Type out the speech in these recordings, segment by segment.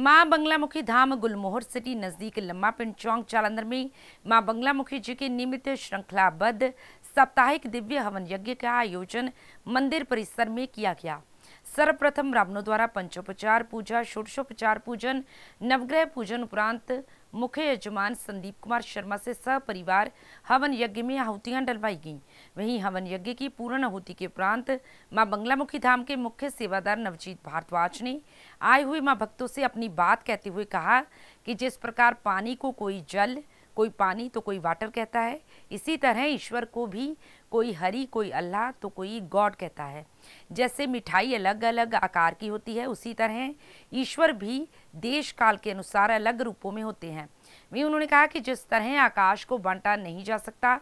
माँ बंगलामुखी धाम गुलमोहर सिटी नज़दीक लम्मा पिंड चौक जालंधर में माँ बंगलामुखी जी के निमित्त श्रृंखलाबद्ध साप्ताहिक दिव्य हवन यज्ञ का आयोजन मंदिर परिसर में किया गया। सर्वप्रथम ब्राह्मणों द्वारा पंचोपचार पूजा, षोडशोपचार पूजन, नवग्रह पूजन उपरांत मुख्य यजमान संदीप कुमार शर्मा से सपरिवार हवन यज्ञ में आहुतियाँ डलवाई गईं। वहीं हवन यज्ञ की पूर्ण आहुति के उपरांत माँ बंगलामुखी धाम के मुख्य सेवादार नवजीत भारद्वाज ने आए हुए माँ भक्तों से अपनी बात कहते हुए कहा कि जिस प्रकार पानी को कोई जल कोई पानी तो कोई वाटर कहता है। इसी तरह ईश्वर को भी कोई हरि, कोई अल्लाह तो कोई गॉड कहता है। जैसे मिठाई अलग अलग आकार की होती है, उसी तरह ईश्वर भी देश काल के अनुसार अलग रूपों में होते हैं। वहीं उन्होंने कहा कि जिस तरह आकाश को बांटा नहीं जा सकता,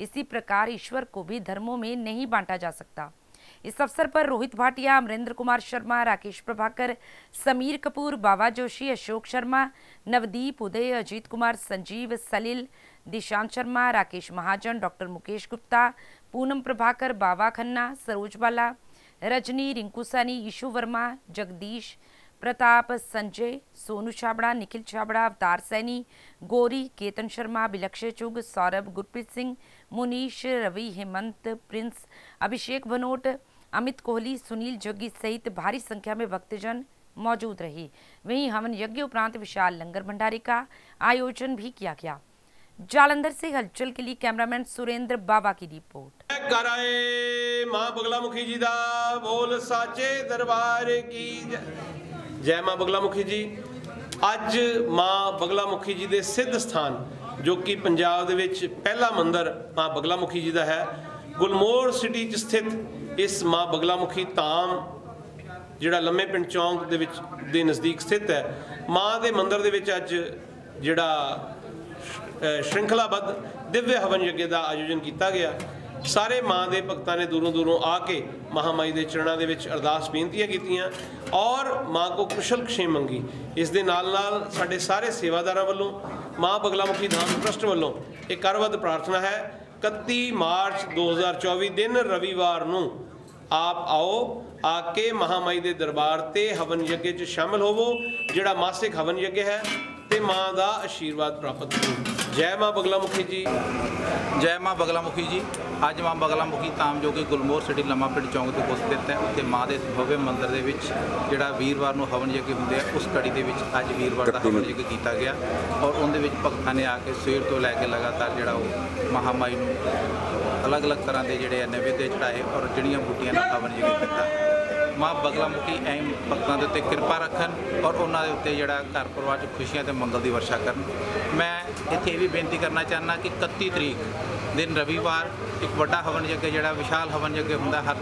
इसी प्रकार ईश्वर को भी धर्मों में नहीं बांटा जा सकता। इस अवसर पर रोहित भाटिया, अमरेंद्र कुमार शर्मा, राकेश प्रभाकर, समीर कपूर, बाबा जोशी, अशोक शर्मा, नवदीप, उदय, अजीत कुमार, संजीव, सलिल, दिशांत शर्मा, राकेश महाजन, डॉक्टर मुकेश गुप्ता, पूनम प्रभाकर, बाबा खन्ना, सरोज बाला, रजनी, रिंकू सैनी, यीशु वर्मा, जगदीश प्रताप, संजय, सोनू छाबड़ा, निखिल छाबड़ा, अवतार सैनी, गौरी, केतन शर्मा, बिलक्षय चुग, सौरभ, गुरप्रीत सिंह, मुनीश, रवि हेमंत, प्रिंस, अभिषेक भनोट अमित कोहली सुनील जोगी सहित भारी संख्या में भक्तजन मौजूद रहे वहीं हवन यज्ञ उपरांत विशाल लंगर भंडारे का आयोजन भी किया गया जालंधर से हलचल के लिए कैमरामैन सुरेंद्र बाबा की रिपोर्ट ਕਰ ਆਏ ਮਾਂ ਬਗਲਾਮੁਖੀ ਜੀ ਦਾ ਬੋਲ ਸਾਚੇ ਦਰਬਾਰ ਕੀ ਜੈ। ਜੈ ਮਾਂ ਬਗਲਾਮੁਖੀ ਜੀ ਅੱਜ ਮਾਂ ਬਗਲਾਮੁਖੀ ਜੀ ਦੇ ਸਿੱਧ ਸਥਾਨ ਜੋ ਕਿ ਪੰਜਾਬ ਦੇ ਵਿੱਚ ਪਹਿਲਾ ਮੰਦਿਰ ਮਾਂ ਬਗਲਾਮੁਖੀ ਜੀ ਦਾ ਹੈ ਗੁਲਮੋਰ ਸਿਟੀ 'ਚ ਸਥਿਤ ਇਸ ਮਾਂ ਬਗਲਾਮੁਖੀ ਧਾਮ, ਜਿਹੜਾ ਲੰਮੇ ਪਿੰਡ ਚੌਂਕ ਦੇ ਵਿੱਚ, ਦੇ ਨਜ਼ਦੀਕ ਸਥਿਤ ਹੈ। ਮਾਂ ਦੇ ਮੰਦਰ ਦੇ ਵਿੱਚ ਅੱਜ ਜਿਹੜਾ ਸ਼੍ਰਿੰਖਲਾਬੱਧ ਦਿਵਯ ਹਵਨ ਯੱਗ ਦਾ ਆਯੋਜਨ ਕੀਤਾ ਗਿਆ। ਸਾਰੇ ਮਾਂ ਦੇ ਭਗਤਾਂ ਨੇ ਦੂਰੋਂ ਦੂਰੋਂ ਆ ਕੇ ਮਹਾਮਾਈ ਦੇ ਚਰਨਾਂ ਦੇ ਵਿੱਚ ਅਰਦਾਸ ਬੇਨਤੀਆਂ ਕੀਤੀਆਂ ਔਰ ਮਾਂ ਕੋ ਕੁਸ਼ਲ ਖੇਮ ਮੰਗੀ। ਇਸ ਦੇ ਨਾਲ ਨਾਲ ਸਾਡੇ ਸਾਰੇ ਸੇਵਾਦਾਰਾਂ ਵੱਲੋਂ, ਮਾਂ ਬਗਲਾਮੁਖੀ ਧਾਮ ਟਰਸਟ ਵੱਲੋਂ ਇਹ ਕਰਵਦ ਪ੍ਰਾਰਥਨਾ ਹੈ 31 ਮਾਰਚ 2024 ਦਿਨ ਰਵੀਵਾਰ ਨੂੰ ਆਪ ਆਓ ਆ ਕੇ ਮਹਾਮਾਈ ਦੇ ਦਰਬਾਰ ਤੇ ਹਵਨ ਯੱਗ 'ਚ ਸ਼ਾਮਲ ਹੋਵੋ, ਜਿਹੜਾ ਮਾਸਿਕ ਹਵਨ ਯੱਗ ਹੈ। ਤੇ ਮਾਂ ਦਾ ਆਸ਼ੀਰਵਾਦ ਪ੍ਰਾਪਤ ਕਰੋ। ਜੈ ਮਾਂ ਬਗਲਾ ਮੁਖੀ ਜੀ। ਜੈ ਮਾਂ ਬਗਲਾਮੁਖੀ ਜੀ। ਅੱਜ ਮਾਂ ਬਗਲਾ ਮੁਖੀ ਧਾਮ ਜੋ ਕਿ ਗੁਲਮੋਰ ਸਿਟੀ ਲੰਮਾ ਪਿੰਡ ਚੌਂਕ ਦੇ ਕੋਲ ਸਥਿਤ ਹੈ, ਉੱਥੇ ਮਾਂ ਦੇ ਭਵਯ ਮੰਦਿਰ ਦੇ ਵਿੱਚ ਜਿਹੜਾ ਵੀਰਵਾਰ ਨੂੰ ਹਵਨ ਯੱਗ ਹੁੰਦੇ ਆ, ਉਸ ਕੜੀ ਦੇ ਵਿੱਚ ਅੱਜ ਵੀਰਵਾਰ ਦਾ ਹਵਨ ਯੱਗ ਕੀਤਾ ਗਿਆ ਔਰ ਉਹਦੇ ਵਿੱਚ ਭਗਤਾਂ ਨੇ ਆ ਕੇ ਸਵੇਰ ਤੋਂ ਲੈ ਕੇ ਲਗਾਤਾਰ ਜਿਹੜਾ ਉਹ ਮਹਾਮਾਈ ਨੂੰ ਅਲੱਗ-ਅਲੱਗ ਤਰ੍ਹਾਂ ਦੇ ਜਿਹੜੇ ਆ ਤੇ ਚੜਾਏ ਔਰ ਜਿਹੜੀਆਂ ਬੂਟੀਆਂ ਨਾਲ ਹਵਨ ਯੱਗ ਕੀਤਾ। ਮਾਂ ਬਗਲਾਮੁਖੀ ਐਂ ਭਗਤਾਂ ਦੇ ਉੱਤੇ ਕਿਰਪਾ ਰੱਖਣ ਔਰ ਉਹਨਾਂ ਦੇ ਉੱਤੇ ਜਿਹੜਾ ਘਰ ਪਰਿਵਾਰ 'ਚ ਖੁਸ਼ੀਆਂ ਤੇ ਮੰਗਲ ਦੀ ਵਰਸ਼ਾ ਕਰਨ। ਮੈਂ ਇੱਥੇ ਇਹ ਵੀ ਬੇਨਤੀ ਕਰਨਾ ਚਾਹੁੰਦਾ ਕਿ 31 ਤਰੀਕ ਦਿਨ ਰਵੀਵਾਰ ਇੱਕ ਵੱਡਾ ਹਵਨ ਯੱਗ ਜਿਹੜਾ ਵਿਸ਼ਾਲ ਹਵਨ ਯੱਗ ਹੁੰਦਾ ਹਰ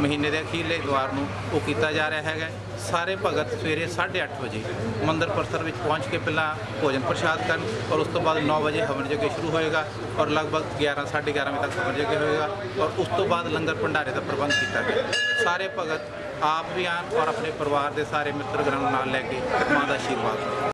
ਮਹੀਨੇ ਦੇ ਅਖੀਰਲੇ ਦਵਾਰ ਨੂੰ ਉਹ ਕੀਤਾ ਜਾ ਰਿਹਾ ਹੈਗਾ। ਸਾਰੇ ਭਗਤ ਸਵੇਰੇ 8:30 ਵਜੇ ਮੰਦਰ ਪਰਿਸਰ ਵਿੱਚ ਪਹੁੰਚ ਕੇ ਪਹਿਲਾਂ ਭੋਜਨ ਪ੍ਰਸ਼ਾਦ ਕਰਨ ਔਰ ਉਸ ਤੋਂ ਬਾਅਦ 9 ਵਜੇ ਹਵਨ ਯੱਗ ਸ਼ੁਰੂ ਹੋਏਗਾ ਔਰ ਲਗਭਗ 11 11:30 ਵਜੇ ਤੱਕ ਹਵਨ ਯੱਗ ਹੋਏਗਾ ਔਰ ਉਸ ਤੋਂ ਬਾਅਦ ਲੰਗਰ ਭੰਡਾਰੇ ਦਾ ਪ੍ਰਬੰਧ ਕੀਤਾ ਗਿਆ ਸਾਰੇ ਭਗਤ ਆਪ ਵੀ ਆਣ ਔਰ ਆਪਣੇ ਪਰਿਵਾਰ ਦੇ ਸਾਰੇ ਮਿੱਤਰ ਗਣਾਂ ਨੂੰ ਨਾਲ ਲੈ ਕੇ ਮਾਂ ਦਾ ਆਸ਼ੀਰਵਾਦ